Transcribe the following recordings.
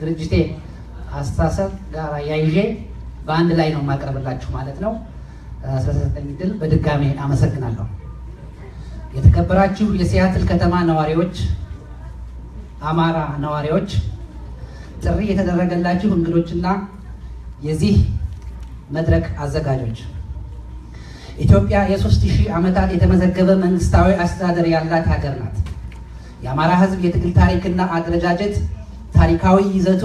ከድርጅቴ አስተሳሰብ ጋር አያይዤ በአንድ ላይ ነው የማቀርብላችሁ ማለት ነው። ስለተሰጠኝ ድል በድጋሜ አመሰግናለሁ። የተከበራችሁ የሲያትል ከተማ ነዋሪዎች፣ አማራ ነዋሪዎች፣ ጥሪ የተደረገላችሁ እንግዶችና የዚህ መድረክ አዘጋጆች ኢትዮጵያ የሶስት ሺህ ዓመታት የተመዘገበ መንግስታዊ አስተዳደር ያላት ሀገር ናት። የአማራ ሕዝብ የትግል ታሪክና አደረጃጀት ታሪካዊ ይዘቱ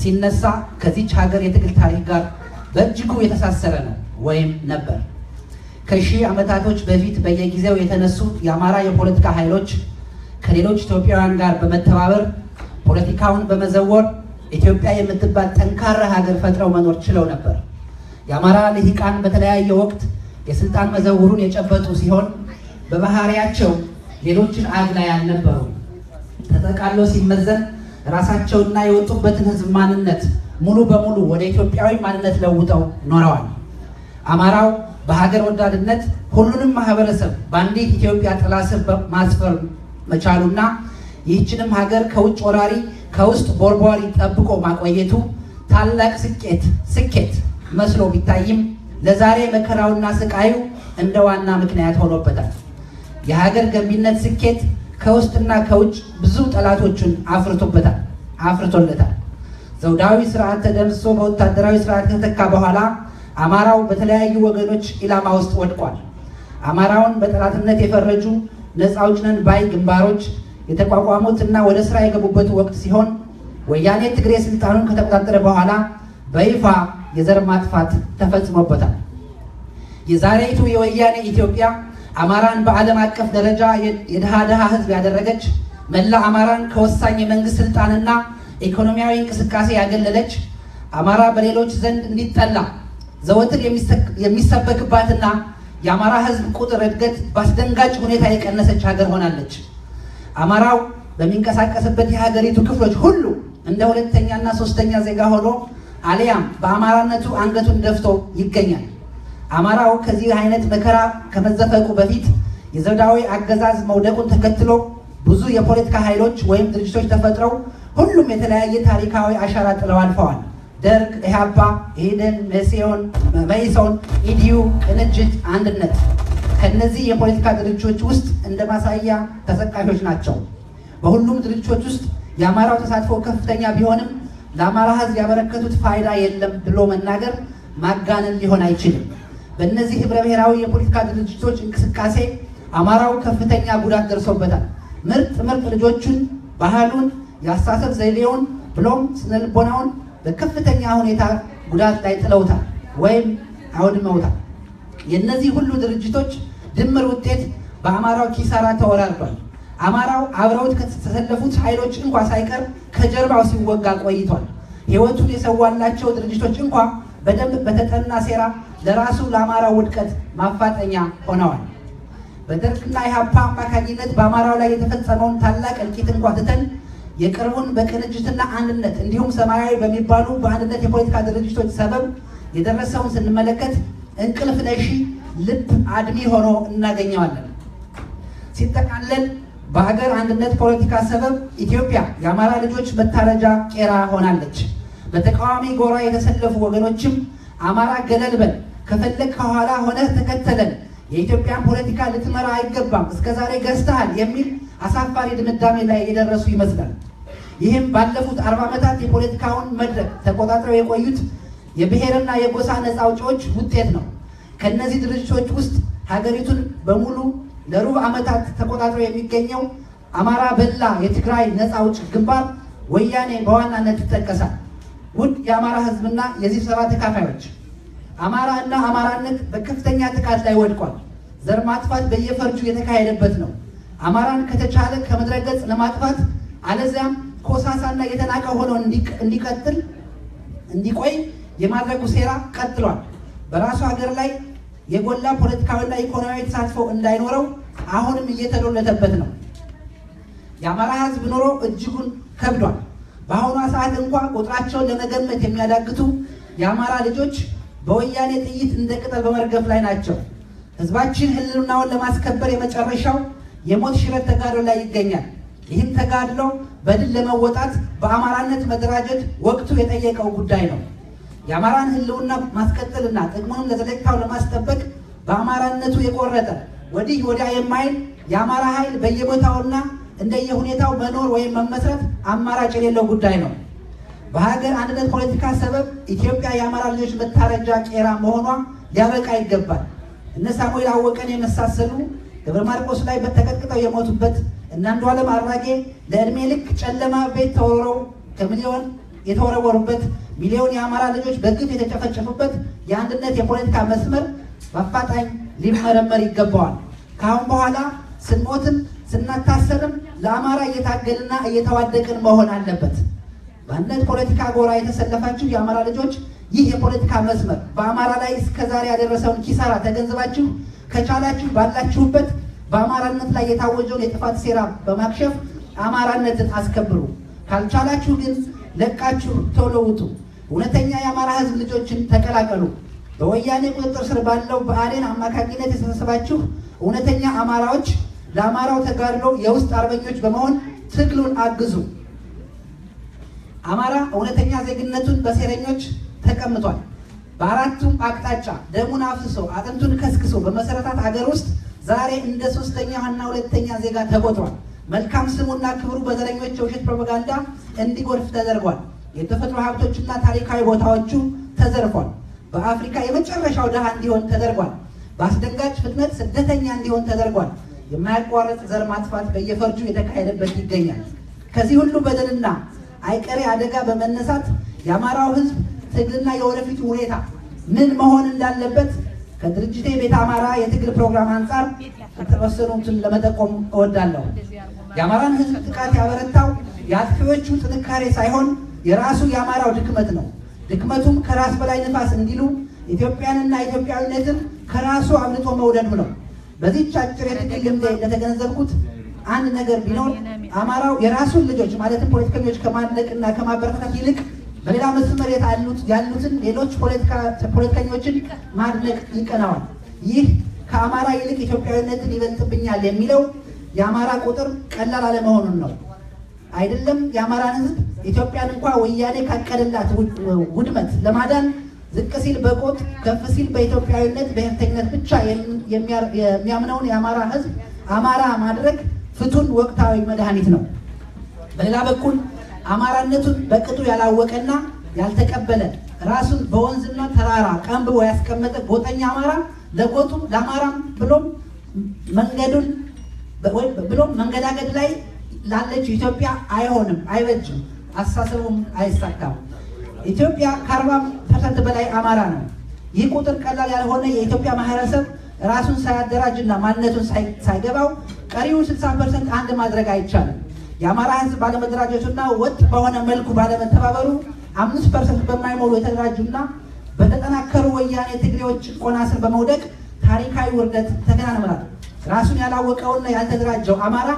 ሲነሳ ከዚች ሀገር የትግል ታሪክ ጋር በእጅጉ የተሳሰረ ነው ወይም ነበር። ከሺህ ዓመታቶች በፊት በየጊዜው የተነሱ የአማራ የፖለቲካ ኃይሎች ከሌሎች ኢትዮጵያውያን ጋር በመተባበር ፖለቲካውን በመዘወር ኢትዮጵያ የምትባል ጠንካራ ሀገር ፈጥረው መኖር ችለው ነበር። የአማራ ልሂቃን በተለያየ ወቅት የስልጣን መዘውሩን የጨበጡ ሲሆን በባህሪያቸው ሌሎችን አግላይ አልነበሩ። ተጠቃሎ ሲመዘን ራሳቸውና የወጡበትን ህዝብ ማንነት ሙሉ በሙሉ ወደ ኢትዮጵያዊ ማንነት ለውጠው ኖረዋል። አማራው በሀገር ወዳድነት ሁሉንም ማህበረሰብ በአንዲት ኢትዮጵያ ጥላ ስር ማስፈር መቻሉና ይህችንም ሀገር ከውጭ ወራሪ ከውስጥ ቦርቧሪ ጠብቆ ማቆየቱ ታላቅ ስኬት ስኬት መስሎ ቢታይም ለዛሬ መከራውና ስቃዩ እንደ ዋና ምክንያት ሆኖበታል። የሀገር ገንቢነት ስኬት ከውስጥና ከውጭ ብዙ ጠላቶቹን አፍርቶበታል አፍርቶለታል። ዘውዳዊ ስርዓት ተደምስሶ በወታደራዊ ስርዓት ከተተካ በኋላ አማራው በተለያዩ ወገኖች ኢላማ ውስጥ ወድቋል። አማራውን በጠላትነት የፈረጁ ነፃ አውጪ ነን ባይ ግንባሮች የተቋቋሙት እና ወደ ስራ የገቡበት ወቅት ሲሆን ወያኔ ትግሬ ስልጣኑን ከተቆጣጠረ በኋላ በይፋ የዘር ማጥፋት ተፈጽሞበታል። የዛሬቱ የወያኔ ኢትዮጵያ አማራን በዓለም አቀፍ ደረጃ የድሃ ድሃ ህዝብ ያደረገች መላ አማራን ከወሳኝ የመንግስት ስልጣንና ኢኮኖሚያዊ እንቅስቃሴ ያገለለች አማራ በሌሎች ዘንድ እንዲጠላ ዘወትር የሚሰበክባትና የአማራ ህዝብ ቁጥር እድገት በአስደንጋጭ ሁኔታ የቀነሰች ሀገር ሆናለች። አማራው በሚንቀሳቀስበት የሀገሪቱ ክፍሎች ሁሉ እንደ ሁለተኛና ሶስተኛ ዜጋ ሆኖ አሊያም በአማራነቱ አንገቱን ደፍቶ ይገኛል። አማራው ከዚህ አይነት መከራ ከመዘፈቁ በፊት የዘውዳዊ አገዛዝ መውደቁን ተከትሎ ብዙ የፖለቲካ ኃይሎች ወይም ድርጅቶች ተፈጥረው ሁሉም የተለያየ ታሪካዊ አሻራ ጥለው አልፈዋል። ደርግ፣ ኢህአፓ፣ ኢህዴን፣ መኢሶን፣ ኢዲዩ፣ ቅንጅት፣ አንድነት ከነዚህ የፖለቲካ ድርጅቶች ውስጥ እንደ ማሳያ ተጠቃሾች ናቸው። በሁሉም ድርጅቶች ውስጥ የአማራው ተሳትፎ ከፍተኛ ቢሆንም ለአማራ ህዝብ ያበረከቱት ፋይዳ የለም ብሎ መናገር ማጋነን ሊሆን አይችልም። በእነዚህ ህብረ ብሔራዊ የፖለቲካ ድርጅቶች እንቅስቃሴ አማራው ከፍተኛ ጉዳት ደርሶበታል። ምርጥ ምርጥ ልጆቹን፣ ባህሉን፣ የአስተሳሰብ ዘይቤውን ብሎም ስነልቦናውን በከፍተኛ ሁኔታ ጉዳት ላይ ጥለውታል ወይም አውድመውታል። የእነዚህ ሁሉ ድርጅቶች ድምር ውጤት በአማራው ኪሳራ ተወራርዷል። አማራው አብረውት ከተሰለፉት ኃይሎች እንኳ ሳይቀር ከጀርባው ሲወጋ ቆይቷል። ህይወቱን የሰዋላቸው ድርጅቶች እንኳ በደንብ በተጠና ሴራ ለራሱ ለአማራው ውድቀት ማፋጠኛ ሆነዋል። በደርግና ኢህአፓ አማካኝነት በአማራው ላይ የተፈጸመውን ታላቅ እልቂት እንኳ ትተን የቅርቡን በቅንጅትና አንድነት እንዲሁም ሰማያዊ በሚባሉ በአንድነት የፖለቲካ ድርጅቶች ሰበብ የደረሰውን ስንመለከት እንቅልፍ ነሺ ልብ አድሚ ሆኖ እናገኘዋለን። ሲጠቃለል በሀገር አንድነት ፖለቲካ ሰበብ ኢትዮጵያ የአማራ ልጆች መታረጃ ቄራ ሆናለች። በተቃዋሚ ጎራ የተሰለፉ ወገኖችም አማራ ገለል በል ከፈለግ ከኋላ ሆነህ ተከተለን፣ የኢትዮጵያን ፖለቲካ ልትመራ አይገባም፣ እስከዛሬ ገዝተሃል የሚል አሳፋሪ ድምዳሜ ላይ የደረሱ ይመስላል። ይህም ባለፉት አርባ ዓመታት የፖለቲካውን መድረክ ተቆጣጥረው የቆዩት የብሔርና የጎሳ ነፃ አውጪዎች ውጤት ነው። ከእነዚህ ድርጅቶች ውስጥ ሀገሪቱን በሙሉ ለሩብ ዓመታት ተቆጣጥሮ የሚገኘው አማራ በላ የትግራይ ነፃ አውጭ ግንባር ወያኔ በዋናነት ይጠቀሳል። ውድ የአማራ ሕዝብና የዚህ ስብሰባ ተካፋዮች አማራ እና አማራነት በከፍተኛ ጥቃት ላይ ወድቋል። ዘር ማጥፋት በየፈርጁ የተካሄደበት ነው። አማራን ከተቻለ ከምድረ ገጽ ለማጥፋት አለዚያም ኮሳሳና የተናቀ ሆኖ እንዲቀጥል እንዲቆይ የማድረጉ ሴራ ቀጥሏል። በራሱ ሀገር ላይ የጎላ ፖለቲካዊና ኢኮኖሚያዊ ተሳትፎ እንዳይኖረው አሁንም እየተዶለተበት ነው። የአማራ ህዝብ ኑሮ እጅጉን ከብዷል። በአሁኗ ሰዓት እንኳ ቁጥራቸውን ለመገመት የሚያዳግቱ የአማራ ልጆች በወያኔ ጥይት እንደ ቅጠል በመርገፍ ላይ ናቸው። ህዝባችን ህልውናውን ለማስከበር የመጨረሻው የሞት ሽረት ተጋድሎ ላይ ይገኛል። ይህን ተጋድሎ በድል ለመወጣት በአማራነት መደራጀት ወቅቱ የጠየቀው ጉዳይ ነው። የአማራን ሕልውና ማስቀጠልና ጥቅሙንም ለዘለቄታው ለማስጠበቅ በአማራነቱ የቆረጠ ወዲህ ወዲያ የማይል የአማራ ኃይል በየቦታውና እንደየሁኔታው መኖር ወይም መመስረት አማራጭ የሌለው ጉዳይ ነው። በሀገር አንድነት ፖለቲካ ሰበብ ኢትዮጵያ የአማራ ልጆች መታረጃ ቄራ መሆኗ ሊያበቃ ይገባል። እነ ሳሙኤል አወቀን የመሳሰሉ ደብረ ማርቆስ ላይ በተቀጥቅጠው የሞቱበት እነ አንዱዓለም አራጌ ለዕድሜ ልክ ጨለማ ቤት ተወርረው ከሚሊዮን የተወረወሩበት ሚሊዮን የአማራ ልጆች በግፍ የተጨፈጨፉበት የአንድነት የፖለቲካ መስመር በአፋጣኝ ሊመረመር ይገባዋል። ከአሁን በኋላ ስንሞትም ስናታሰርም ለአማራ እየታገልና እየተዋደቅን መሆን አለበት። በአንድነት ፖለቲካ ጎራ የተሰለፋችሁ የአማራ ልጆች ይህ የፖለቲካ መስመር በአማራ ላይ እስከዛሬ ያደረሰውን ኪሳራ ተገንዝባችሁ ከቻላችሁ ባላችሁበት በአማራነት ላይ የታወጀውን የጥፋት ሴራ በማክሸፍ አማራነትን አስከብሩ። ካልቻላችሁ ግን ለቃችሁ ቶሎ ውጡ። እውነተኛ የአማራ ሕዝብ ልጆችን ተቀላቀሉ። በወያኔ ቁጥጥር ስር ባለው ብአዴን አማካኝነት የተሰበሰባችሁ እውነተኛ አማራዎች ለአማራው ተጋድሎ የውስጥ አርበኞች በመሆን ትግሉን አግዙ። አማራ እውነተኛ ዜግነቱን በሴረኞች ተቀምጧል። በአራቱም አቅጣጫ ደሙን አፍስሶ አጥንቱን ከስክሶ በመሰረታት አገር ውስጥ ዛሬ እንደ ሶስተኛና ሁለተኛ ዜጋ ተቆጥሯል። መልካም ስሙና ክብሩ በዘረኞች የውሸት ፕሮፓጋንዳ እንዲጎድፍ ተደርጓል። የተፈጥሮ ሀብቶችና ታሪካዊ ቦታዎቹ ተዘርፏል። በአፍሪካ የመጨረሻው ድሃ እንዲሆን ተደርጓል። በአስደንጋጭ ፍጥነት ስደተኛ እንዲሆን ተደርጓል። የማያቋርጥ ዘር ማጥፋት በየፈርጁ የተካሄደበት ይገኛል። ከዚህ ሁሉ በደልና አይቀሬ አደጋ በመነሳት የአማራው ሕዝብ ትግልና የወደፊቱ ሁኔታ ምን መሆን እንዳለበት ከድርጅቴ ቤተ አማራ የትግል ፕሮግራም አንጻር የተወሰኑትን ለመጠቆም እወዳለሁ። የአማራን ሕዝብ ጥቃት ያበረታው የአጥፊዎቹ ጥንካሬ ሳይሆን የራሱ የአማራው ድክመት ነው። ድክመቱም ከራስ በላይ ንፋስ እንዲሉ ኢትዮጵያንና ኢትዮጵያዊነትን ከራሱ አብልጦ መውደዱ ነው። በዚህች አጭር የትግል ልምዴ እንደተገነዘብኩት አንድ ነገር ቢኖር አማራው የራሱን ልጆች ማለትም ፖለቲከኞች ከማድነቅና ከማበረታታት ይልቅ በሌላ መስመር ያሉትን ሌሎች ፖለቲከኞችን ማድነቅ ይቀናዋል። ይህ ከአማራ ይልቅ ኢትዮጵያዊነትን ይበልጥብኛል የሚለው የአማራ ቁጥር ቀላል አለመሆኑን ነው። አይደለም የአማራን ሕዝብ ኢትዮጵያን እንኳ ወያኔ ካቀደላት ውድመት ለማዳን ዝቅ ሲል በቆጥ ከፍ ሲል በኢትዮጵያዊነት ብሔርተኝነት ብቻ የሚያምነውን የአማራ ሕዝብ አማራ ማድረግ ፍቱን ወቅታዊ መድኃኒት ነው። በሌላ በኩል አማራነቱን በቅጡ ያላወቀና ያልተቀበለ ራሱን በወንዝና ተራራ ቀንብቦ ያስቀመጠ ጎጠኛ አማራ ለጎጡም ለአማራም ብሎም መንገዱን ብሎም መንገዳገድ ላይ ላለችው ኢትዮጵያ አይሆንም፣ አይበጅም፣ አስተሳሰቡም አይሳካም። ኢትዮጵያ ከአርባ percent በላይ አማራ ነው። ይህ ቁጥር ቀላል ያልሆነ የኢትዮጵያ ማህበረሰብ ራሱን ሳያደራጅና ማንነቱን ሳይገባው ቀሪውን 60 percent አንድ ማድረግ አይቻልም። የአማራ ህዝብ ባለመደራጀቱና ወጥ በሆነ መልኩ ባለመተባበሩ አምስት percent በማይሞሉ የተደራጁና በተጠናከሩ ወያኔ ትግሬዎች ጭቆና ስር በመውደቅ ታሪካዊ ውርደት ተከናንበናል። ራሱን ያላወቀውና ያልተደራጀው አማራ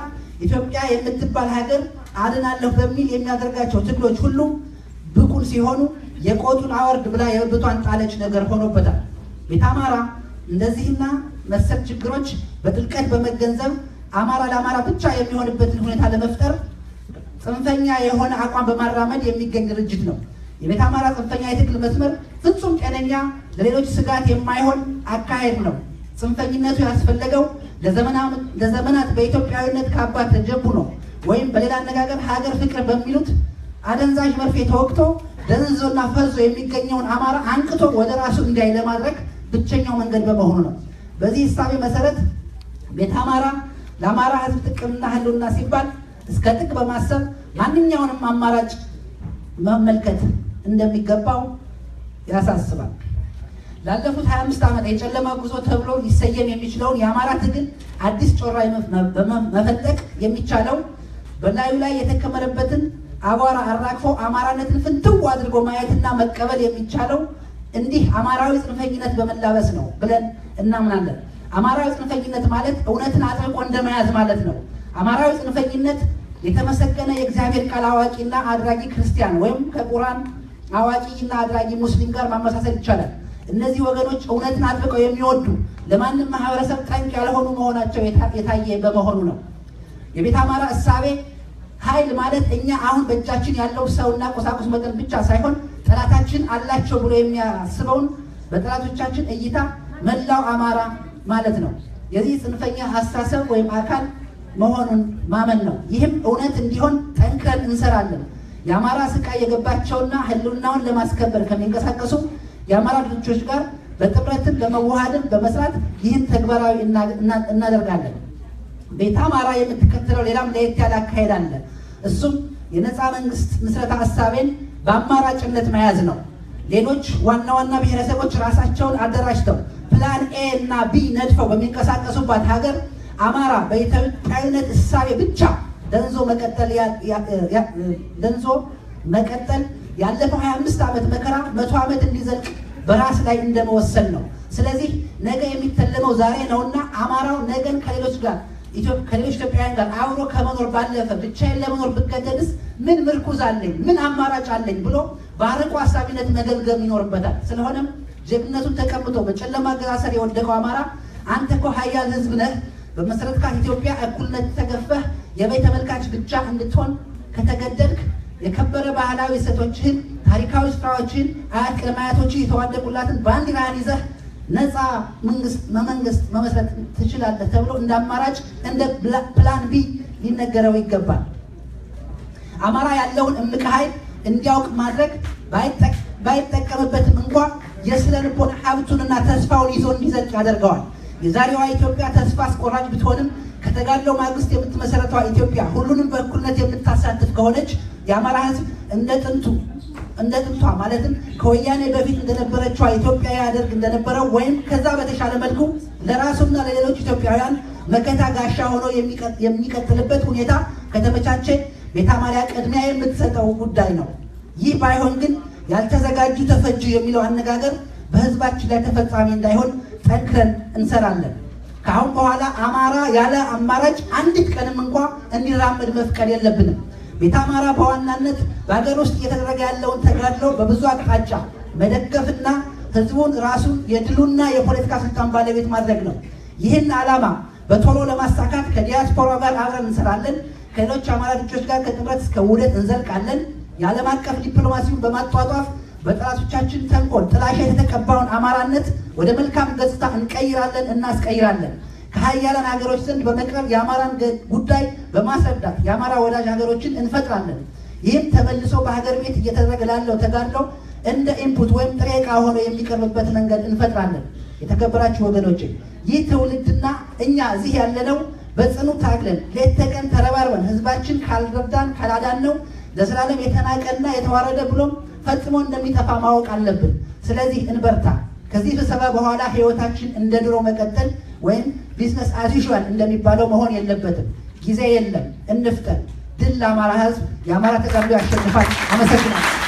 ኢትዮጵያ የምትባል ሀገር አድናለሁ በሚል የሚያደርጋቸው ትግሎች ሁሉ ብኩን ሲሆኑ የቆጡን አወርድ ብላ የብብቷን ጣለች ነገር ሆኖበታል። ቤተ አማራ እንደዚህና መሰል ችግሮች በጥልቀት በመገንዘብ አማራ ለአማራ ብቻ የሚሆንበትን ሁኔታ ለመፍጠር ጽንፈኛ የሆነ አቋም በማራመድ የሚገኝ ድርጅት ነው። የቤተ አማራ ጽንፈኛ የትግል መስመር ፍጹም ጤነኛ፣ ለሌሎች ስጋት የማይሆን አካሄድ ነው። ጽንፈኝነቱ ያስፈለገው ለዘመናት በኢትዮጵያዊነት ካባ ተጀቡ ነው። ወይም በሌላ አነጋገር ሀገር ፍቅር በሚሉት አደንዛዥ መርፌ ተወቅቶ ደንዞና ፈዞ የሚገኘውን አማራ አንቅቶ ወደ ራሱ እንዲያይ ለማድረግ ብቸኛው መንገድ በመሆኑ ነው። በዚህ እሳቤ መሰረት ቤተ አማራ ለአማራ ሕዝብ ጥቅምና ህልውና ሲባል እስከ ጥቅ በማሰብ ማንኛውንም አማራጭ መመልከት እንደሚገባው ያሳስባል። ላለፉት 25 ዓመት የጨለማ ጉዞ ተብሎ ሊሰየም የሚችለውን የአማራ ትግል አዲስ ጮራ መፈንጠቅ የሚቻለው በላዩ ላይ የተከመረበትን አቧራ አራግፎ አማራነትን ፍንትው አድርጎ ማየትና መቀበል የሚቻለው እንዲህ አማራዊ ጽንፈኝነት በመላበስ ነው ብለን እናምናለን። አማራዊ ጽንፈኝነት ማለት እውነትን አጥብቆ እንደመያዝ ማለት ነው። አማራዊ ጽንፈኝነት የተመሰገነ የእግዚአብሔር ቃል አዋቂና አድራጊ ክርስቲያን ወይም ከቁርአን አዋቂና አድራጊ ሙስሊም ጋር ማመሳሰል ይቻላል። እነዚህ ወገኖች እውነትን አጥብቀው የሚወዱ ለማንም ማህበረሰብ ጠንቅ ያልሆኑ መሆናቸው የታየ በመሆኑ ነው። የቤተ አማራ እሳቤ ኃይል ማለት እኛ አሁን በእጃችን ያለው ሰውና ቁሳቁስ መጠን ብቻ ሳይሆን ጠላታችን አላቸው ብሎ የሚያስበውን በጠላቶቻችን እይታ መላው አማራ ማለት ነው። የዚህ ጽንፈኛ አስተሳሰብ ወይም አካል መሆኑን ማመን ነው። ይህም እውነት እንዲሆን ጠንክረን እንሰራለን። የአማራ ስቃይ የገባቸውና ህልውናውን ለማስከበር ከሚንቀሳቀሱ የአማራ ድርጅቶች ጋር በጥምረትን በመዋሃድን በመስራት ይህን ተግባራዊ እናደርጋለን። ቤተ አማራ የምትከተለው ሌላም ለየት ያለ አካሄድ አለ። እሱም የነፃ መንግስት ምስረታ ሀሳቤን በአማራጭነት መያዝ ነው። ሌሎች ዋና ዋና ብሔረሰቦች ራሳቸውን አደራጅተው plan A እና B ነድፈው በሚንቀሳቀሱባት ሀገር አማራ በኢትዮጵያዊነት እሳቤ ብቻ ደንዞ መቀጠል ደንዞ መቀጠል ያለፈው 25 ዓመት መከራ መቶ ዓመት እንዲዘልቅ በራስ ላይ እንደመወሰን ነው። ስለዚህ ነገ የሚተለመው ዛሬ ነውና አማራው ነገን ከሌሎች ጋር ከሌሎች ኢትዮጵያውያን ጋር አብሮ ከመኖር ባለፈ ብቻዬን ለመኖር ብገደድስ ምን ምርኩዝ አለኝ? ምን አማራጭ አለኝ? ብሎ በአርቆ ሀሳቢነት መገምገም ይኖርበታል። ስለሆነም ጀግንነቱን ተቀምጦ በጨለማ አገዛሰር የወደቀው አማራ አንተ እኮ ሀያል ህዝብ ነህ፣ በመሰረትካት ኢትዮጵያ እኩልነት ተገፈህ የበይ ተመልካች ብቻ እንድትሆን ከተገደድክ የከበረ ባህላዊ እሴቶችህን፣ ታሪካዊ ስፍራዎችህን፣ አያት ቅድመ አያቶችህ የተዋደቁላትን ባንዲራህን ይዘህ ነፃ መንግስት መመንግስት መመስረት ትችላለህ ተብሎ እንደ አማራጭ እንደ plan B ሊነገረው ይገባል። አማራ ያለውን እምቅ ኃይል እንዲያውቅ ማድረግ ባይጠቀምበትም እንኳ የስነ ልቦና ሀብቱንና ተስፋውን ይዞ እንዲዘልቅ ያደርገዋል። የዛሬዋ ኢትዮጵያ ተስፋ አስቆራጭ ብትሆንም ከተጋድሎ ማግስት የምትመሰረተዋ ኢትዮጵያ ሁሉንም በእኩልነት የምታሳትፍ ከሆነች የአማራ ህዝብ እንደ ጥንቱ እንደ ጥንቷ ማለትም ከወያኔ በፊት እንደነበረችዋ ኢትዮጵያ ያደርግ እንደነበረው ወይም ከዛ በተሻለ መልኩ ለራሱና ለሌሎች ኢትዮጵያውያን መከታ ጋሻ ሆኖ የሚቀጥልበት ሁኔታ ከተመቻቸ ቤተ አማርያ ቅድሚያ የምትሰጠው ጉዳይ ነው። ይህ ባይሆን ግን ያልተዘጋጁ ተፈጁ የሚለው አነጋገር በህዝባችን ላይ ተፈጻሚ እንዳይሆን ጠንክረን እንሰራለን። ከአሁን በኋላ አማራ ያለ አማራጭ አንዲት ቀንም እንኳ እንዲራመድ መፍቀድ የለብንም። ቤተ አማራ በዋናነት በሀገር ውስጥ እየተደረገ ያለውን ተጋድሎ በብዙ አቅጣጫ መደገፍና ህዝቡን ራሱን የድሉና የፖለቲካ ስልጣን ባለቤት ማድረግ ነው። ይህን ዓላማ በቶሎ ለማሳካት ከዲያስፖራ ጋር አብረን እንሰራለን። ከሌሎች አማራ ልጆች ጋር ከጥምረት እስከ ውህደት እንዘልቃለን። የዓለም አቀፍ ዲፕሎማሲውን በማጧጧፍ በጠላቶቻችን ተንኮል ጥላሸት የተቀባውን አማራነት ወደ መልካም ገጽታ እንቀይራለን፣ እናስቀይራለን። ከሀያላን ሀገሮች ዘንድ በመቅረብ የአማራን ጉዳይ በማስረዳት የአማራ ወዳጅ ሀገሮችን እንፈጥራለን። ይህም ተመልሶ በሀገር ቤት እየተደረገ ላለው ተጋድሎ እንደ input ወይም ጥሬ ዕቃ ሆኖ የሚቀርብበት መንገድ እንፈጥራለን። የተከበራችሁ ወገኖች ይህ ትውልድና እኛ እዚህ ያለነው በጽኑ ታግለን ሌት ተቀን ተረባርበን ህዝባችን ካልረዳን ካላዳንነው ለዘላለም የተናቀና የተዋረደ ብሎም ፈጽሞ እንደሚጠፋ ማወቅ አለብን። ስለዚህ እንበርታ። ከዚህ ስብሰባ በኋላ ህይወታችን እንደ ድሮ መቀጠል ወይም business as usual እንደሚባለው መሆን የለበትም። ጊዜ የለም፣ እንፍጠን። ድል ለአማራ ህዝብ! የአማራ ተጋድሎ ያሸንፋል። አመሰግናለሁ።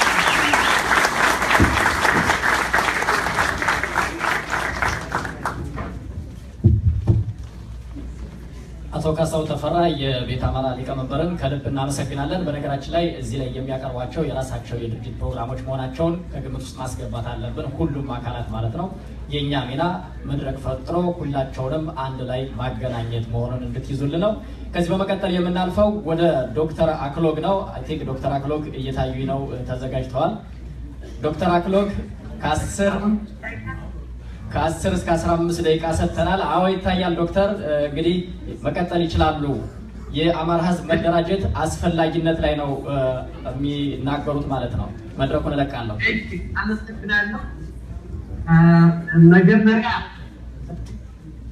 አቶ ካሳው ተፈራ የቤተ አማራ ሊቀመንበርን ከልብ እናመሰግናለን። በነገራችን ላይ እዚህ ላይ የሚያቀርቧቸው የራሳቸው የድርጅት ፕሮግራሞች መሆናቸውን ከግምት ውስጥ ማስገባት አለብን። ሁሉም አካላት ማለት ነው። የእኛ ሚና መድረክ ፈጥሮ ሁላቸውንም አንድ ላይ ማገናኘት መሆኑን እንድትይዙልን ነው። ከዚህ በመቀጠል የምናልፈው ወደ ዶክተር አክሎግ ነው። I think ዶክተር አክሎግ እየታዩ ነው፣ ተዘጋጅተዋል። ዶክተር አክሎግ ከአስር ከአስር እስከ አስራ አምስት ደቂቃ ሰጥተናል። አዎ ይታያል። ዶክተር እንግዲህ መቀጠል ይችላሉ። የአማራ ህዝብ መደራጀት አስፈላጊነት ላይ ነው የሚናገሩት ማለት ነው። መድረኩን እለቃለሁ። አመሰግናለሁ። መጀመሪያ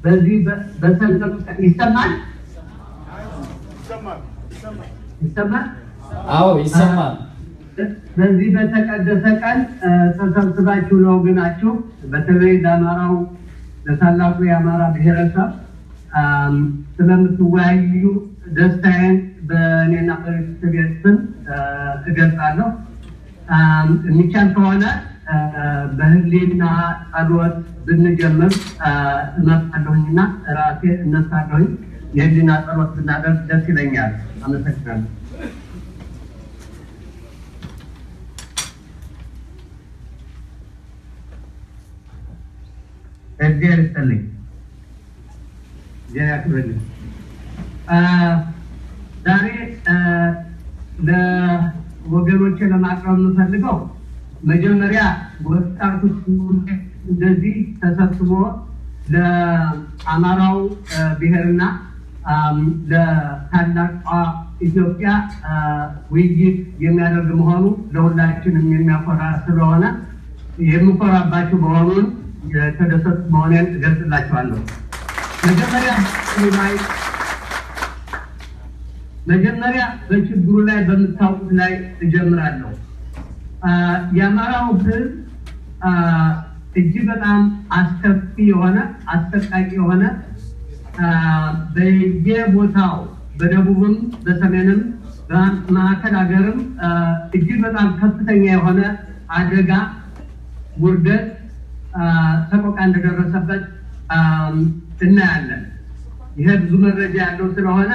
በዚህ በሰንጠሩ ይሰማል ይሰማል። አዎ ይሰማል። በዚህ በተቀደሰ ቀን ተሰብስባችሁ ለወገናችሁ በተለይ ለአማራው ለታላቁ የአማራ ብሔረሰብ ስለምትወያዩ ደስታዬን በእኔና በቤተሰቤ እገልጻለሁ። የሚቻል ከሆነ በህሊና ጸሎት ብንጀምር እመርጣለሁኝና ራሴ እነሳለሁኝ። የህሊና ጸሎት ብናደርግ ደስ ይለኛል። አመሰግናለሁ። እግዚአብሔር ይስጥልኝ። ዛሬ ለወገኖቼ ለማቅረብ የምፈልገው መጀመሪያ ወጣቱ እንደዚህ ተሰብስቦ ለአማራው ብሔርና ለታላቋ ኢትዮጵያ ውይይት የሚያደርግ መሆኑ ለሁላችንም የሚያኮራ ስለሆነ የምኮራባቸው መሆኑን የተደሰቱ መሆኔን እገልጽላቸዋለሁ። መጀመሪያ ላይ መጀመሪያ በችግሩ ላይ በምታውቁት ላይ እጀምራለሁ። የአማራው ሕዝብ እጅግ በጣም አስከፊ የሆነ አሰቃቂ የሆነ በየቦታው በደቡብም በሰሜንም በማዕከል ሀገርም እጅግ በጣም ከፍተኛ የሆነ አደጋ፣ ውርደት፣ ሰቆቃ እንደደረሰበት እናያለን። ይሄ ብዙ መረጃ ያለው ስለሆነ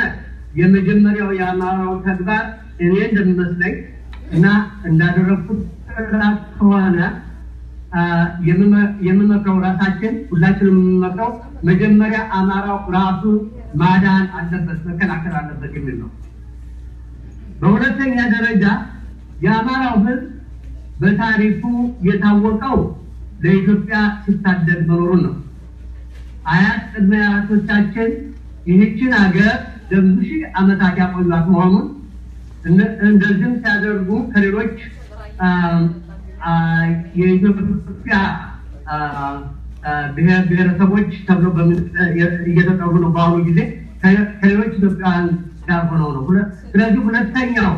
የመጀመሪያው የአማራው ተግባር እኔ እንደሚመስለኝ እና እንዳደረግኩት ከሆነ የምመክረው ራሳችን ሁላችንም የምመክረው መጀመሪያ አማራው ራሱ ማዳን አለበት፣ መከላከል አለበት የሚል ነው። በሁለተኛ ደረጃ የአማራው ሕዝብ በታሪኩ የታወቀው ለኢትዮጵያ ሲታደግ መኖሩን ነው። አያት ቅድመ አያቶቻችን ይህችን ሀገር ለብዙ ሺህ ዓመታት ያቆዩት መሆኑን እንደዚህም ሲያደርጉ ከሌሎች የኢትዮጵያ ብሔር ብሔረሰቦች ተብሎ እየተጠሩ ነው በአሁኑ ጊዜ ከሌሎች ኢትዮጵያውያን ጋር ሆነው ነው። ስለዚህ ሁለተኛው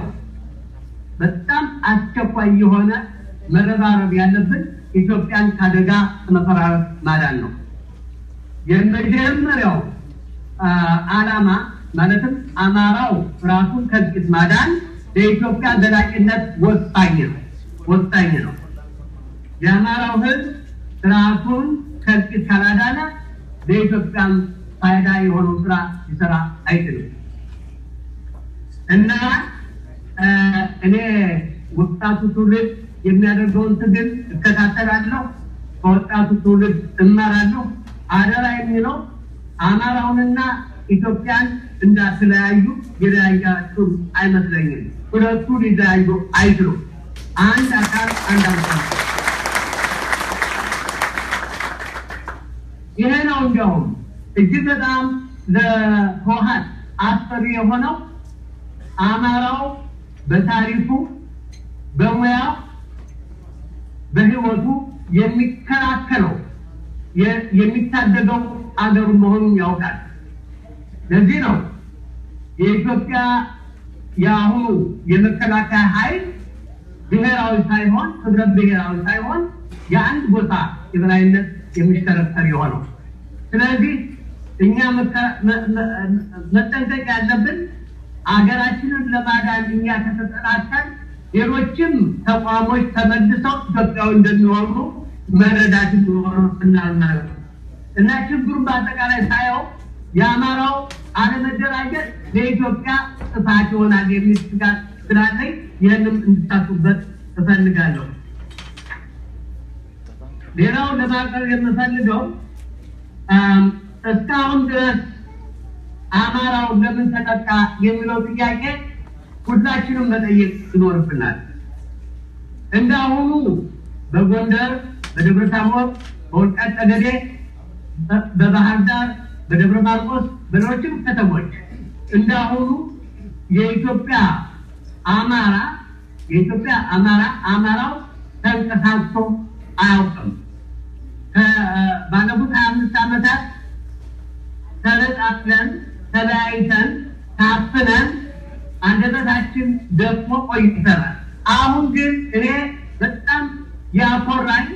በጣም አስቸኳይ የሆነ መረባረብ ያለብን ኢትዮጵያን ከአደጋ ከመፈራረስ ማዳን ነው። የመጀመሪያው ዓላማ ማለትም አማራው ራሱን ከእልቂት ማዳን ለኢትዮጵያ ዘላቂነት ወሳኝ ነው ወሳኝ ነው። የአማራው ሕዝብ ራሱን ከእልቂት ካላዳነ ለኢትዮጵያም ፋይዳ የሆነው ስራ ሊሰራ አይችልም እና እኔ ወጣቱ ትውልድ የሚያደርገውን ትግል እከታተላለሁ፣ ከወጣቱ ትውልድ እማራለሁ። አደራ የሚለው አማራውንና ኢትዮጵያን እንዳትለያዩ የለያያችሁ አይመስለኝም። ሁለቱ ሊለያዩ አይችሉም። አንድ አካል አንድ አምሳል ይሄ ነው። እንዲያውም እጅግ በጣም ለህወሓት አስፈሪ የሆነው አማራው በታሪኩ በሙያው በህይወቱ የሚከላከለው የሚታደገው አገሩ መሆኑን ያውቃል። ለዚህ ነው የኢትዮጵያ የአሁኑ የመከላከያ ኃይል ብሔራዊ ሳይሆን ህብረ ብሔራዊ ሳይሆን የአንድ ቦታ የበላይነት የሚሽከረከር የሆነው። ስለዚህ እኛ መጠንቀቅ ያለብን አገራችንን ለማዳን እኛ ከተጠናከን ሌሎችም ተቋሞች ተመልሰው ኢትዮጵያዊ እንደሚሆኑ መረዳት እናናል እና ችግሩን በአጠቃላይ ሳየው የአማራው አለመደራጀት ለኢትዮጵያ ጥፋት ይሆናል የሚል ስጋት ስላለኝ ይህንም እንድታሱበት እፈልጋለሁ። ሌላው ለማቅረብ የምፈልገው እስካሁን ድረስ አማራው ለምን ተጠቃ የሚለው ጥያቄ ሁላችንም መጠየቅ ይኖርብናል። እንዳሁኑ በጎንደር፣ በደብረ ታቦር፣ በወልቃይት ጠገዴ፣ በባህር ዳር፣ በደብረ ማርቆስ፣ በሌሎችም ከተሞች እንዳሁኑ የኢትዮጵያ አማራ የኢትዮጵያ አማራ አማራው ተንቀሳቅሶ አያውቅም። ባለፉት ሀያ አምስት ዓመታት ተነጣጥለን ተለያይተን ታፍነን አንደበታችን ደክሞ ቆይተናል። አሁን ግን እኔ በጣም ያኮራኝ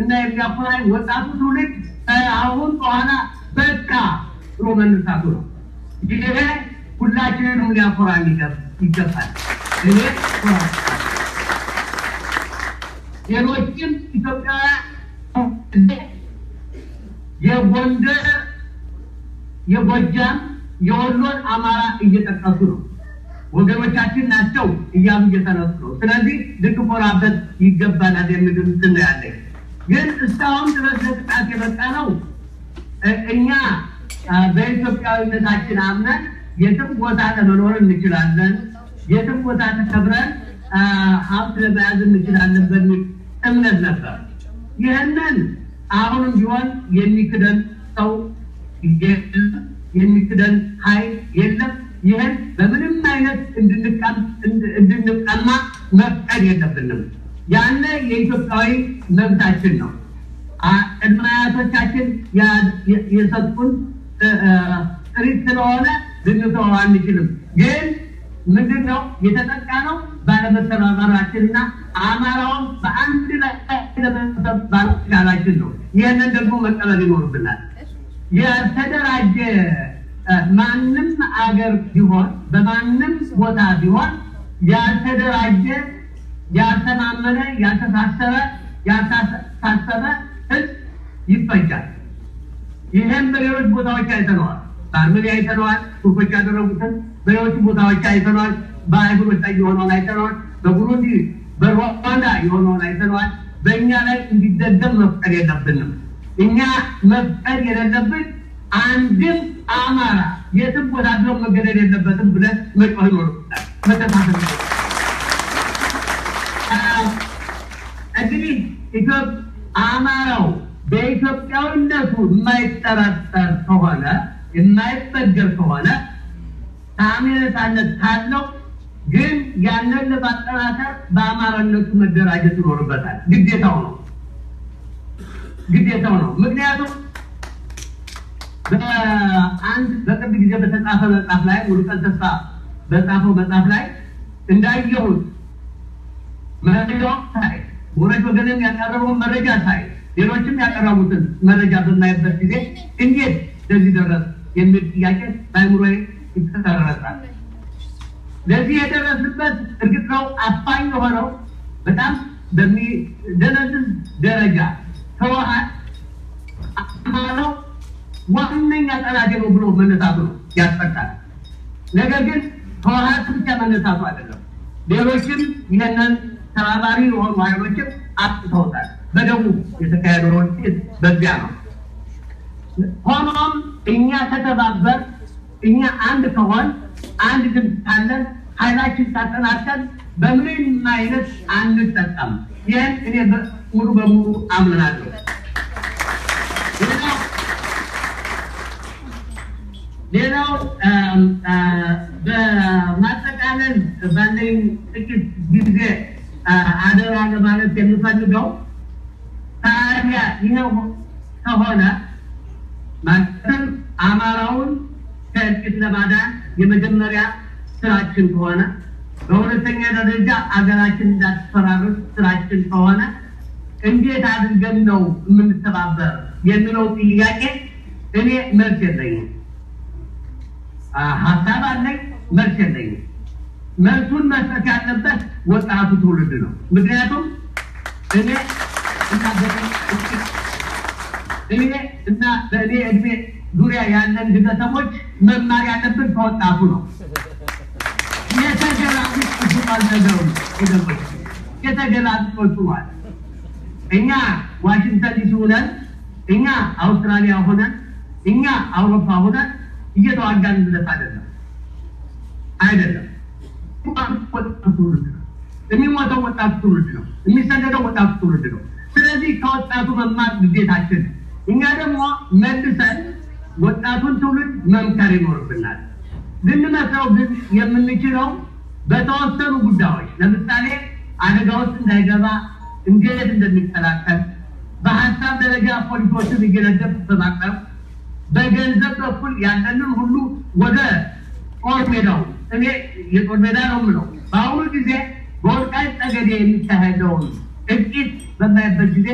እና የሚያኮራኝ ወጣቱ ትውልድ አሁን በኋላ በቃ ብሎ መነሳቱ ነው። ይሄ ሁላችንንም ሊያኮራን ይገባል። እኔ ሌሎችም ኢትዮጵያውያን የጎንደር የጎጃም የወሎን አማራ እየጠቀሱ ነው። ወገኖቻችን ናቸው እያሉ እየተነሱ ነው። ስለዚህ ልንኮራበት ይገባናል የሚል እንትን ነው ግን እስካሁን ድረስ ለጥቃት የመጣ ነው እኛ በኢትዮጵያዊነታችን አምነን የትም ቦታ ለመኖር እንችላለን። የትም ቦታ ተከብረን ሀብት ለመያዝ እንችላለን በሚል እምነት ነበር። ይህንን አሁንም ቢሆን የሚክደን ሰው የሚክደን ኃይል የለም። ይህን አይነት እንድንቀማ መፍቀድ የለብንም። ያነ የኢትዮጵያዊ መብታችን ነው። ቅድመ አያቶቻችን የሰጡን ጥሪት ስለሆነ ልንተው አንችልም። ግን ምንድን ነው የተጠቃ ነው ባለመተባበራችን እና አማራውን በአንድ ላይ ባለመቻላችን ነው። ይህንን ደግሞ መቀበል ይኖርብናል። የተደራጀ ማንም አገር ቢሆን በማንም ቦታ ቢሆን ያልተደራጀ ያልተማመነ ያልተሳሰረ ያልታሰበ ህዝብ ይፈጃል። ይህም በሌሎች ቦታዎች አይተነዋል። በአርሜኒያ አይተነዋል። ቱርኮች ያደረጉትን በሌሎች ቦታዎች አይተነዋል። በአይሁዶች ላይ የሆነውን አይተነዋል። በቡሩንዲ በሩዋንዳ የሆነውን አይተነዋል። በእኛ ላይ እንዲደገም መፍቀድ የለብንም። እኛ መፍቀድ የሌለብን አንድም አማራ የትም ቦታ ብሎ መገደል የለበትም ብለን መጮህ ይኖርብናል። መተሳሰብ እንግዲህ አማራው በኢትዮጵያዊነቱ የማይጠራጠር ከሆነ የማይበገር ከሆነ ታሜነታነት ካለው ግን ያንን ለማጠናከር በአማራነቱ መደራጀት ይኖርበታል። ግዴታው ነው ግዴታው ነው። ምክንያቱም በአንድ በቅርብ ጊዜ በተጻፈ መጽሐፍ ላይ ሙሉቀን ተስፋ በጻፈው መጽሐፍ ላይ እንዳየሁት መረጃውን ሳይ ወረጅ ወገንም ያቀረበውን መረጃ ሳይ ሌሎችም ያቀረቡትን መረጃ በማይበት ጊዜ እንዴት ለዚህ ደረስ የሚል ጥያቄ በአይምሮዬ ይተሰረጻል። ለዚህ የደረስበት እርግጥ ነው አፋኝ የሆነው በጣም በሚደነዝዝ ደረጃ ህወሓት አማራው ዋነኛ ጠላቴ ነው ብሎ መነሳቱ ነው ያስጠቃል። ነገር ግን ህወሓት ብቻ መነሳቱ አይደለም፣ ሌሎችም ይህንን ተባባሪ የሆኑ ኃይሎችም አጥተውታል። በደቡብ የተካሄደው ውጤት በዚያ ነው። ሆኖም እኛ ከተባበር እኛ አንድ ከሆን አንድ ድምፅ ካለን ኃይላችን ካጠናከን በምንም አይነት አንጠቀም። ይህን እኔ ሙሉ በሙሉ አምናለሁ። ሌላው በማጠቃለል ባለኝ ጥቂት ጊዜ አደራ ለማለት የምፈልገው ታዲያ ይኸው ከሆነ ማለትም አማራውን ከእልቂት ለማዳን የመጀመሪያ ስራችን ከሆነ በሁለተኛ ደረጃ አገራችን እንዳትፈራርስ ስራችን ከሆነ እንዴት አድርገን ነው የምንተባበር የሚለው ጥያቄ እኔ መልስ የለኝም። ሀሳብ አለኝ፣ መልስ የለኝም። መልሱን መስጠት ያለበት ወጣቱ ትውልድ ነው። ምክንያቱም እኔ እኔ እና በእኔ እድሜ ዙሪያ ያለን ግለሰቦች መማር ያለብን ከወጣቱ ነው። የተገላቢጦሹ ነገሩ ደሞች የተገላቢጦሹ ማለት እኛ ዋሽንግተን ዲሲ ሆነን እኛ አውስትራሊያ ሆነን እኛ አውሮፓ ሆነን እየተዋጋንለት አይደለም አይደለም። የሚሞተው፣ ወጣቱ ትውልድ ነው የሚሰደደው፣ ወጣቱ ትውልድ ነው። ስለዚህ ከወጣቱ መማር ግዴታችን፣ እኛ ደግሞ መልሰን ወጣቱን ትውልድ መምከር ይኖርብናል። ልንመክረው ግን የምንችለው በተወሰኑ ጉዳዮች ለምሳሌ አደጋ ውስጥ እንዳይገባ እንዴት እንደሚከላከል በሀሳብ ደረጃ ፖሊሶችን እየነደፍ በማቅረብ በገንዘብ በኩል ያለንን ሁሉ ወደ ጦር ሜዳው እኔ የጦር ሜዳ ነው የምለው። በአሁኑ ጊዜ በወልቃይት ጠገዴ የሚካሄደውን እልቂት በማይበት ጊዜ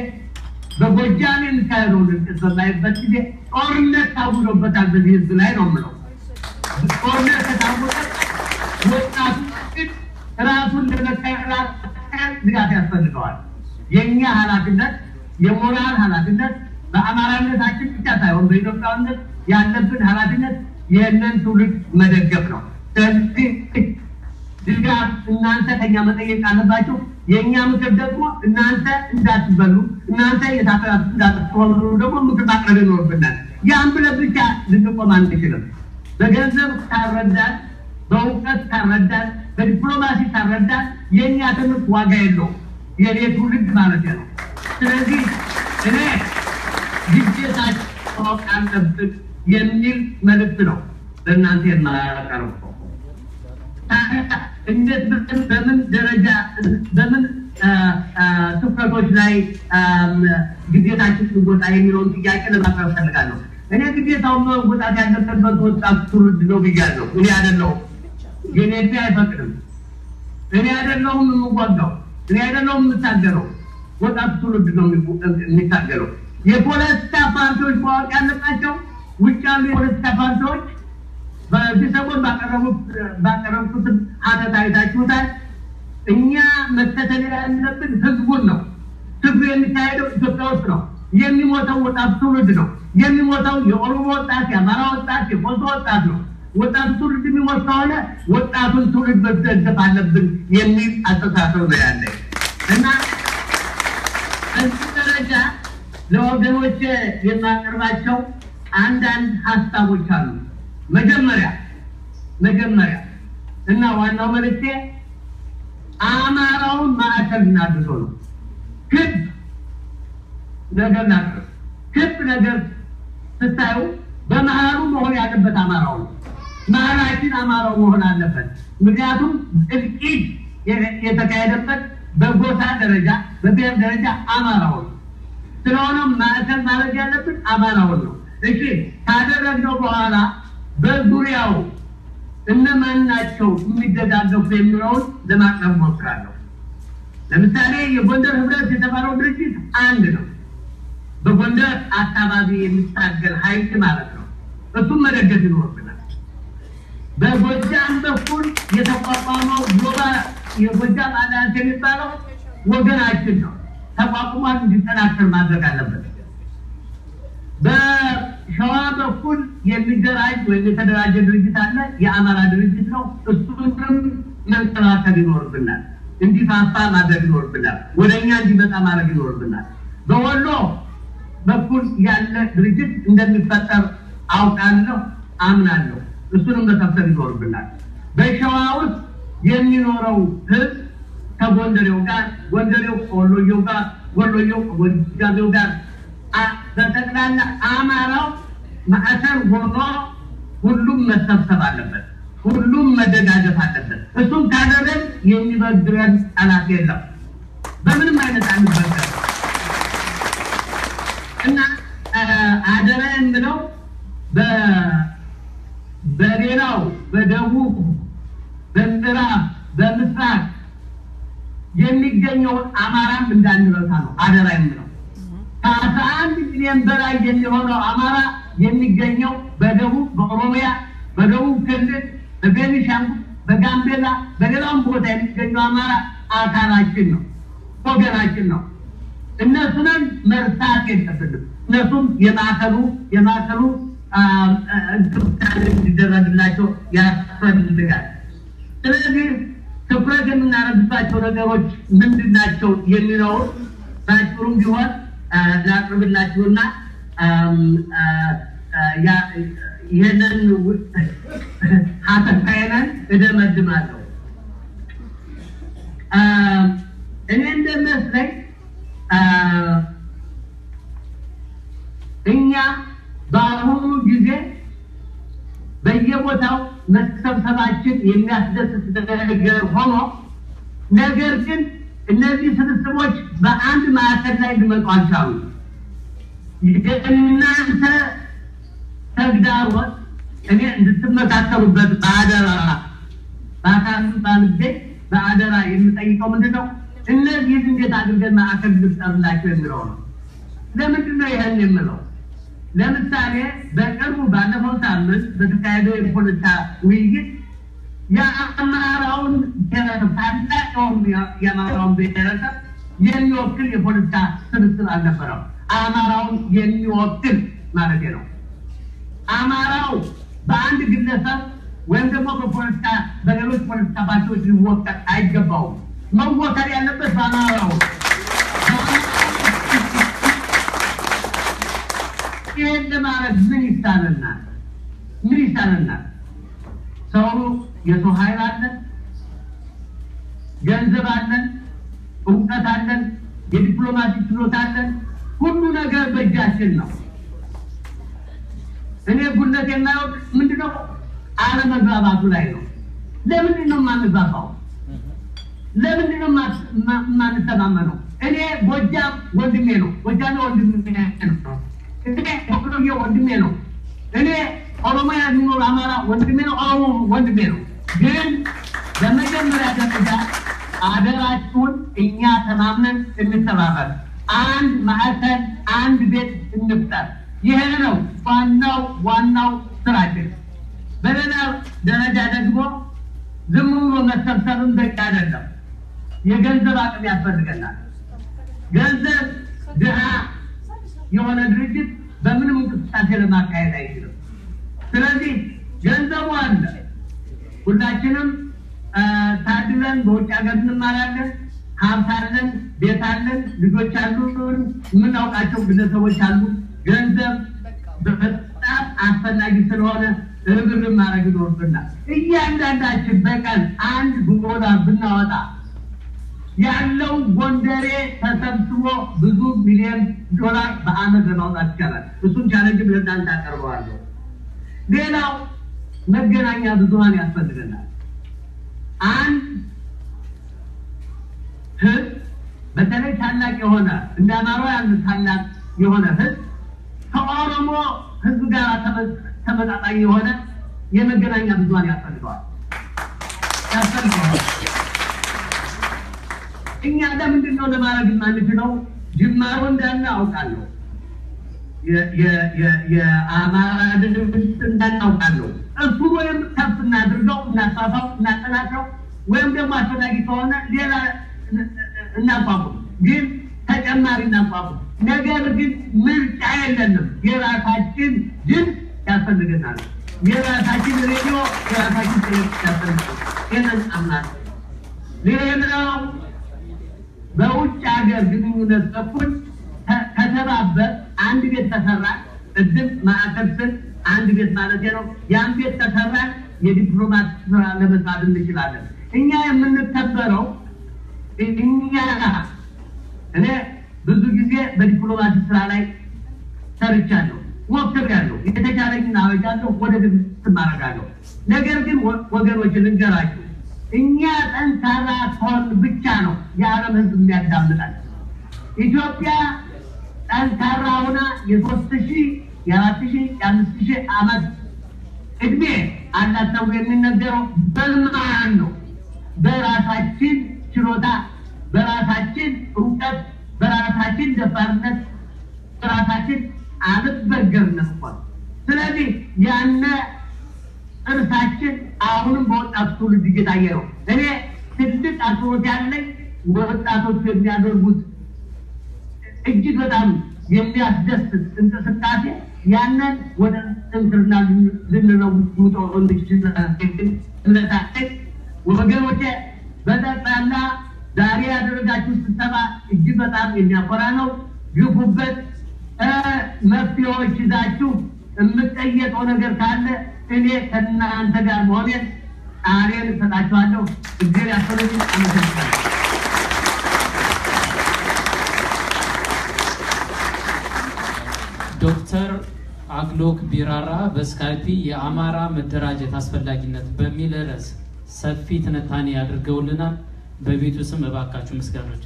በጎጃም የሚካሄደውን እልቂት በማይበት ጊዜ ጦርነት ታውጆበታል በዚህ ህዝብ ላይ ነው የምለው። ጦርነት ከታወቀ ወጣቱ ራሱን ለመከላከል ድጋፍ ያስፈልገዋል። የእኛ ኃላፊነት የሞራል ኃላፊነት በአማራነታችን ብቻ ሳይሆን በኢትዮጵያዊነት ያለብን ኃላፊነት ይህንን ትውልድ መደገፍ ነው። ድጋፍ እናንተ ከኛ መጠየቅ አለባቸው። የእኛ ምክር ደግሞ እናንተ እንዳትበሉ፣ እናንተ የታፈራችሁ እንዳትሆኑ ደግሞ ምክር ማቅረብ ይኖርብናል። ያን ብለን ብቻ ልንቆም አንችልም። በገንዘብ ካልረዳን፣ በእውቀት ካረዳን፣ በዲፕሎማሲ ካረዳን የእኛ ትምህርት ዋጋ የለውም። የኔ ትውልድ ማለት ነው። ስለዚህ እኔ ግዴታችን ማወቅ አለብን የሚል መልዕክት ነው ለእናንተ የማያቀርበው። እንዴት በምን ደረጃ በምን ትኩረቶች ላይ ግዴታችን እንወጣ የሚለውን ጥያቄ ለማቅረብ ፈልጋለሁ። እኔ ግዴታውን መወጣት ያለበት ወጣት ትውልድ ነው ብያለሁ። እኔ አይደለሁም፣ የኔ ዕድሜ አይፈቅድም። እኔ አይደለሁም የምዋጋው፣ እኔ አይደለሁም የምታገለው። ወጣቱ ትውልድ ነው የሚታገለው። የፖለቲካ ፓርቲዎች ማወቅ ያለባቸው ውጭ ያሉ የፖለቲካ ፓርቲዎች በዚህ ሰሞን ባቀረብኩትን ሀተት አይታችሁታል። እኛ መከተል ያለብን ህዝቡን ነው። ትግሉ የሚካሄደው ኢትዮጵያ ውስጥ ነው። የሚሞተው ወጣቱ ትውልድ ነው። የሚሞተው የኦሮሞ ወጣት፣ የአማራ ወጣት፣ የኮንሶ ወጣት ነው። ወጣቱ ትውልድ የሚሞት ከሆነ ወጣቱን ትውልድ መደገፍ አለብን የሚል አስተሳሰብ ነው ያለኝ እና እዚህ ደረጃ ለወገኖች የማቀርባቸው አንዳንድ ሀሳቦች አሉ። መጀመሪያ መጀመሪያ እና ዋናው መልእክቴ አማራውን ማዕከል እናድርጎ ነው። ክብ ነገር ናቅርብ። ክብ ነገር ስታዩ በመሀሉ መሆን ያለበት አማራው ነው። መሀላችን አማራው መሆን አለበት። ምክንያቱም እልቂት የተካሄደበት በጎሳ ደረጃ በብሔር ደረጃ አማራው ነው። ስለሆነም ማዕከል ማድረግ ያለብን አማራውን ነው። እሺ ካደረግነው በኋላ በዙሪያው እነማን ናቸው የሚደጋገፉ የሚለውን ለማቅረብ ሞክራለሁ። ለምሳሌ የጎንደር ህብረት የተባለው ድርጅት አንድ ነው። በጎንደር አካባቢ የሚታገል ኃይል ማለት ነው። እሱም መደገፍ ይኖርብናል። በጎጃም በኩል የተቋቋመው ዮባ የጎጃም አላያንስ የሚባለው ወገናችን ነው። ተቋቁሟል፣ እንዲጠናከር ማድረግ አለበት። በሸዋ በኩል የሚደራጅ ወይም የተደራጀ ድርጅት አለ። የአማራ ድርጅት ነው። እሱንም መንከባከብ ይኖርብናል። እንዲፋፋ ማድረግ ይኖርብናል። ወደ እኛ እንዲመጣ ማድረግ ይኖርብናል። በወሎ በኩል ያለ ድርጅት እንደሚፈጠር አውቃለሁ፣ አምናለሁ። እሱንም መሰብሰብ ይኖርብናል። በሸዋ ውስጥ የሚኖረው ህዝብ ከጎንደሬው ጋር፣ ጎንደሬው ከወሎየው ጋር፣ ወሎየው ከጎጃሜው ጋር በጠቅላላ አማራው ማዕከል ሆኖ ሁሉም መሰብሰብ አለበት። ሁሉም መደጋገፍ አለበት። እሱም ካደረግ የሚበግረን ጠላት የለም። በምንም አይነት አንበገር እና አደራ የምለው በሌላው በደቡብ በምዕራብ በምስራቅ የሚገኘውን አማራም እንዳንረሳ ነው አደራ የምለው። ከአስራ አንድ ሚሊዮን በላይ የሚሆነው አማራ የሚገኘው በደቡብ በኦሮሚያ፣ በደቡብ ክልል፣ በቤኒሻንጉል፣ በጋምቤላ፣ በሌላውም ቦታ የሚገኘው አማራ አካላችን ነው፣ ወገናችን ነው። እነሱንም መርሳት የለብንም። እነሱም የማዕከሉ የማዕከሉ እንክብካቤ እንዲደረግላቸው ያስፈልጋል። ስለዚህ ትኩረት የምናደርግባቸው ነገሮች ምንድን ናቸው የሚለውን በአጭሩም ቢሆን ላቅርብላችሁና ይህንን ሀተፋይነን እደመድማለሁ። እኔ እንደመስለኝ እኛ በአሁኑ ጊዜ በየቦታው መሰብሰባችን የሚያስደስት ነገር ሆኖ ነገር ግን እነዚህ ስብስቦች በአንድ ማዕከል ላይ ሊመጡ አልቻሉም። የእናንተ ተግዳሮት እኔ እንድትመካከሉበት በአደራ በአካል ባልቤ በአደራ የምጠይቀው ምንድን ነው? እነዚህን እንዴት አድርገን ማዕከል ልፍጠርላቸው የሚለው ነው። ለምንድን ነው ይህን የምለው? ለምሳሌ በቅርቡ ባለፈው ሳምንት በተካሄደው የፖለቲካ ውይይት የአማራውን ታላቀውን የአማራውን ብሔረሰብ የሚወክል የፖለቲካ ስብስብ አልነበረም። አማራውን የሚወክል ማለት ነው። አማራው በአንድ ግለሰብ ወይም ደግሞ በፖለቲካ በሌሎች ፖለቲካ ፓርቲዎች ሊወከል አይገባውም። መወከል ያለበት በአማራው ይህን ለማድረግ ምን ይሳነናል? ምን ይሳነናል? ሰው የሰው ኃይል አለን፣ ገንዘብ አለን፣ እውቀት አለን፣ የዲፕሎማሲ ችሎታ አለን። ሁሉ ነገር በእጃችን ነው። እኔ ጉለት የማየው ምንድነው አለመግባባቱ ላይ ነው። ለምንድን ነው የማንግባባው? ለምንድን ነው የማንተማመነው? እኔ ጎጃም ወንድሜ ነው፣ ጎጃም ወንድሜ ነው። እኔ ወንድሜ ነው። እኔ ኦሮሚያ የሚኖር አማራ ወንድሜ ነው፣ ኦሮሞ ወንድሜ ነው። ግን በመጀመሪያ ደረጃ አደራችሁን እኛ ተማምነን እንተባበር፣ አንድ ማዕከል፣ አንድ ቤት እንፍጠር። ይሄ ነው ዋናው ዋናው ስራችን። በሌላ ደረጃ ደግሞ ዝም ብሎ መሰብሰብን በቂ አይደለም። የገንዘብ አቅም ያስፈልገናል። ገንዘብ ድሃ የሆነ ድርጅት በምንም እንቅስቃሴ ለማካሄድ አይችልም። ስለዚህ ገንዘቡ አለ። ሁላችንም ታድለን በውጭ ሀገር እንማራለን። ቤት አለን፣ ልጆች አሉን፣ የምናውቃቸው ግለሰቦች አሉ። ገንዘብ በጣም አስፈላጊ ስለሆነ ርብርብ ማድረግ ይኖርብናል። እያንዳንዳችን በቀን አንድ ዶላር ብናወጣ ያለው ጎንደሬ ተሰብስቦ ብዙ ሚሊዮን ዶላር በአመት ለማውጣት ይቻላል። እሱን ቻለንጅ ለእናንተ አቀርበዋለሁ። ሌላው መገናኛ ብዙኃን ያስፈልገናል። አንድ ህዝብ በተለይ ታላቅ የሆነ እንደ አማራ ያለ ታላቅ የሆነ ህዝብ ከኦሮሞ ህዝብ ጋር ተመጣጣኝ የሆነ የመገናኛ ብዙኃን ያስፈልገዋል ያስፈልገዋል። እኛ ለምንድን ነው ለማድረግ የማንችለው? ጅማሮ እንዳለ አውቃለሁ። የአማራ ድርጅት እንዳለ እሱ ወይም ከፍ እናድርገው፣ እናስፋፋው፣ እናጠናክረው ወይም ደግሞ አስፈላጊ ከሆነ ሌላ እናቋቁም፣ ግን ተጨማሪ እናቋቁም። ነገር ግን ምርጫ የለንም። የራሳችን ድምፅ ያስፈልገናል። የራሳችን ሬዲዮ፣ የራሳችን ቴሌቪዥን ያስፈልገናል። ይህንን አምናለሁ። ሌላው በውጭ ሀገር ግንኙነት በኩል ከተባበር አንድ ቤት ተሰራ ቅድም ማዕከል ስል አንድ ቤት ማለት ነው። ያን ቤት ተሰራ የዲፕሎማት ስራ ለመስራት እንችላለን። እኛ የምንከበረው እኛ እኔ ብዙ ጊዜ በዲፕሎማሲ ስራ ላይ ሰርቻለሁ፣ ሞክሬያለሁ። የተቻለኝን አበጃለሁ፣ ወደ ድርጅት ማረጋለሁ። ነገር ግን ወገኖች ልንገራችሁ እኛ ጠንካራ ከሆን ብቻ ነው የዓለም ሕዝብ የሚያዳምጣል። ኢትዮጵያ ጠንካራ ሆና የሶስት ሺህ የአራት ሺህ የአምስት ሺህ ዓመት እድሜ አላት ተብሎ የሚነገረው በማን ነው? በራሳችን ችሎታ፣ በራሳችን እውቀት፣ በራሳችን ደፋርነት፣ በራሳችን አልበገርነት እኮ ነው። ስለዚህ ያነ እርሳችን አሁንም በወጣቱ ትውልድ እየታየ ነው። እኔ ትልቅ አክብሮት ያለኝ ወጣቶቹ የሚያደርጉት እጅግ በጣም የሚያስደስት እንቅስቃሴ ያንን ወደ ጥንክርና ልንለውጠው እንችላለን። ወገኖቼ በጠቅላላ ዛሬ ያደረጋችሁ ስብሰባ እጅግ በጣም የሚያኮራ ነው። ግፉበት። መፍትሄዎች ይዛችሁ የምጠየቀው ነገር ካለ እኔ ከእናንተ ጋር መሆኔን ቃሌን እሰጣችኋለሁ። እግዜር ያስፈልግ። አመሰግናለሁ። ዶክተር አክሎክ ቢራራ በስካይፒ የአማራ መደራጀት አስፈላጊነት በሚል ርዕስ ሰፊ ትንታኔ ያድርገውልናል። በቤቱ ስም እባካችሁ ምስጋኖች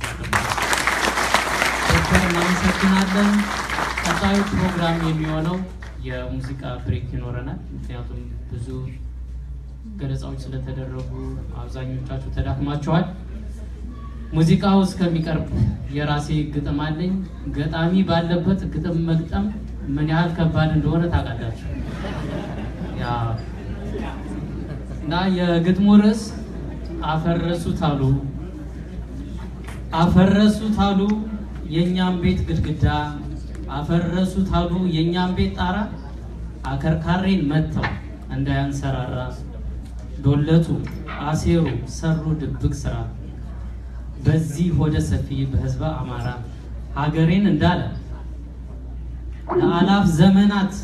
ዶክተር እናመሰግናለን። ቀጣዩ ፕሮግራም የሚሆነው የሙዚቃ ብሬክ ይኖረናል። ምክንያቱም ብዙ ገለጻዎች ስለተደረጉ አብዛኞቻችሁ ተዳክማችኋል። ሙዚቃው እስከሚቀርብ የራሴ ግጥም አለኝ። ገጣሚ ባለበት ግጥም መግጠም ምን ያህል ከባድ እንደሆነ ታውቃላችሁ። እና የግጥሙ ርዕስ አፈረሱት አሉ አፈረሱት አሉ የእኛም ቤት ግድግዳ አፈረሱት አሉ። የእኛም ቤት ጣራ አከርካሬን መጥተው እንዳያንሰራራ ዶለቱ አሴሩ ሰሩ ድብቅ ስራ። በዚህ ሆደ ሰፊ በህዝበ አማራ ሀገሬን እንዳለ ለአላፍ ዘመናት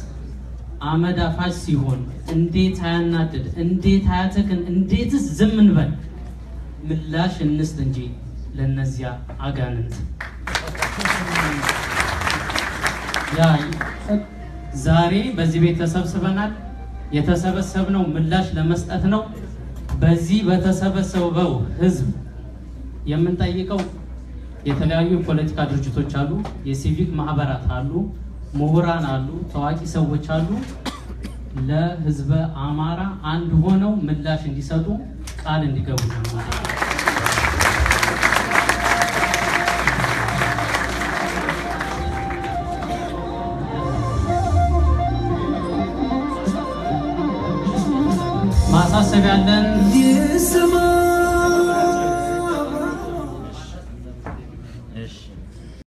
አመድ አፋሽ ሲሆን እንዴት አያናድድ፣ እንዴት አያተክን፣ እንዴትስ ዝም እንበል? ምላሽ እንስጥ እንጂ ለነዚያ አጋንንት ዛሬ በዚህ ቤት ተሰብስበናል። የተሰበሰብነው ምላሽ ለመስጠት ነው። በዚህ በተሰበሰበው ህዝብ የምንጠይቀው የተለያዩ የፖለቲካ ድርጅቶች አሉ፣ የሲቪክ ማህበራት አሉ፣ ምሁራን አሉ፣ ታዋቂ ሰዎች አሉ። ለህዝበ አማራ አንድ ሆነው ምላሽ እንዲሰጡ ቃል እንዲገቡ ነው ማለት